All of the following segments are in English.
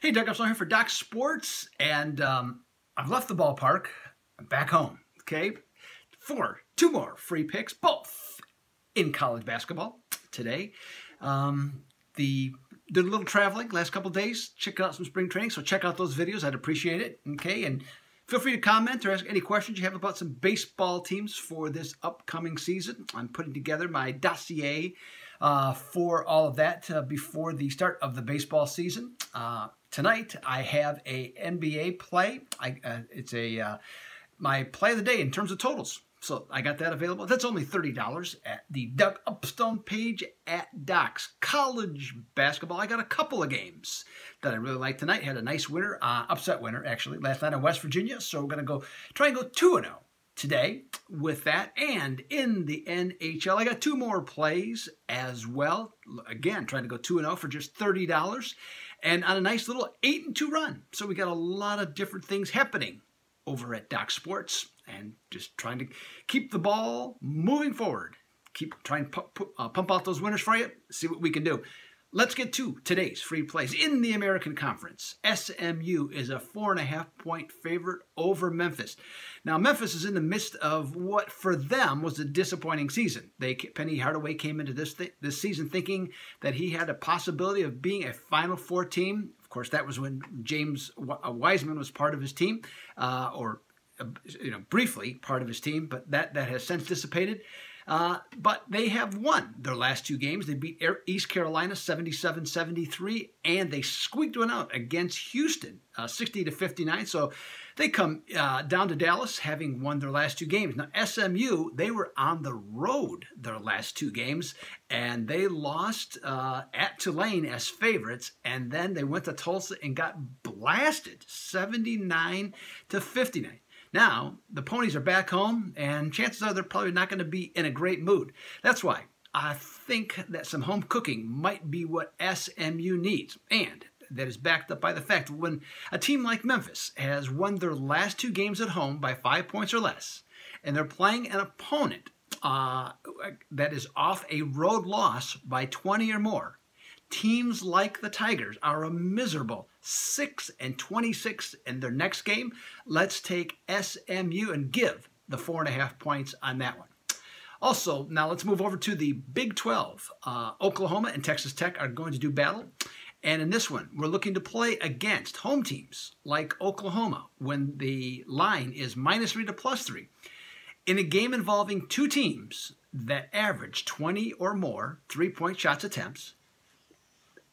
Hey, Doug Upstone here for Doc Sports, and um, I've left the ballpark. I'm back home, okay? For two more free picks, both in college basketball today. Um, the did a little traveling last couple days, checking out some spring training, so check out those videos. I'd appreciate it, okay? And feel free to comment or ask any questions you have about some baseball teams for this upcoming season. I'm putting together my dossier uh, for all of that uh, before the start of the baseball season. Uh, tonight I have a NBA play. I, uh, it's a uh, my play of the day in terms of totals. So I got that available. That's only $30 at the Doug Upstone page at Docs. College basketball, I got a couple of games that I really like tonight. Had a nice winner, uh, upset winner actually, last night in West Virginia. So we're going to go try and go 2-0 today with that. And in the NHL, I got two more plays as well. Again, trying to go 2-0 for just $30 and on a nice little 8 and 2 run. So we got a lot of different things happening over at Doc Sports and just trying to keep the ball moving forward. Keep trying to uh, pump out those winners for you, see what we can do. Let's get to today's free plays. In the American Conference, SMU is a four and a half point favorite over Memphis. Now, Memphis is in the midst of what for them was a disappointing season. They Penny Hardaway came into this th this season thinking that he had a possibility of being a Final Four team. Of course, that was when James uh, Wiseman was part of his team, uh, or uh, you know, briefly part of his team, but that that has since dissipated. Uh, but they have won their last two games. They beat East Carolina 77-73, and they squeaked one out against Houston, uh, 60 to 59. So they come uh, down to Dallas having won their last two games. Now SMU, they were on the road their last two games, and they lost uh, at Tulane as favorites, and then they went to Tulsa and got blasted 79 to 59. Now, the ponies are back home, and chances are they're probably not going to be in a great mood. That's why I think that some home cooking might be what SMU needs. And that is backed up by the fact when a team like Memphis has won their last two games at home by five points or less, and they're playing an opponent uh, that is off a road loss by 20 or more, Teams like the Tigers are a miserable 6 and 26 in their next game. Let's take SMU and give the four and a half points on that one. Also, now let's move over to the Big 12. Uh, Oklahoma and Texas Tech are going to do battle. And in this one, we're looking to play against home teams like Oklahoma when the line is minus 3 to plus 3. In a game involving two teams that average 20 or more three-point shots attempts,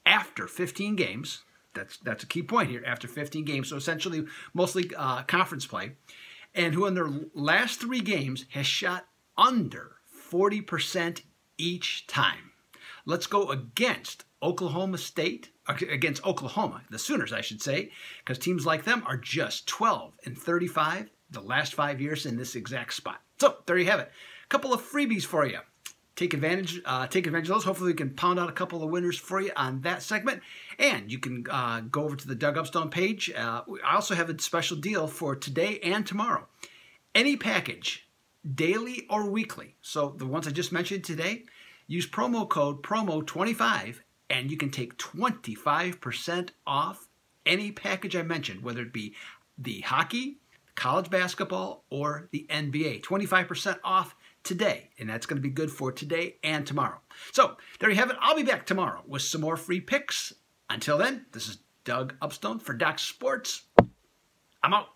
after 15 games. That's that's a key point here. After 15 games, so essentially mostly uh, conference play, and who in their last three games has shot under 40% each time. Let's go against Oklahoma State, against Oklahoma, the Sooners, I should say, because teams like them are just 12 and 35 the last five years in this exact spot. So there you have it. A couple of freebies for you take advantage uh, take advantage of those. Hopefully, we can pound out a couple of winners for you on that segment. And you can uh, go over to the Doug Upstone page. Uh, I also have a special deal for today and tomorrow. Any package, daily or weekly. So the ones I just mentioned today, use promo code promo25 and you can take 25% off any package I mentioned, whether it be the hockey, college basketball, or the NBA. 25% off today, and that's going to be good for today and tomorrow. So there you have it. I'll be back tomorrow with some more free picks. Until then, this is Doug Upstone for Doc Sports. I'm out.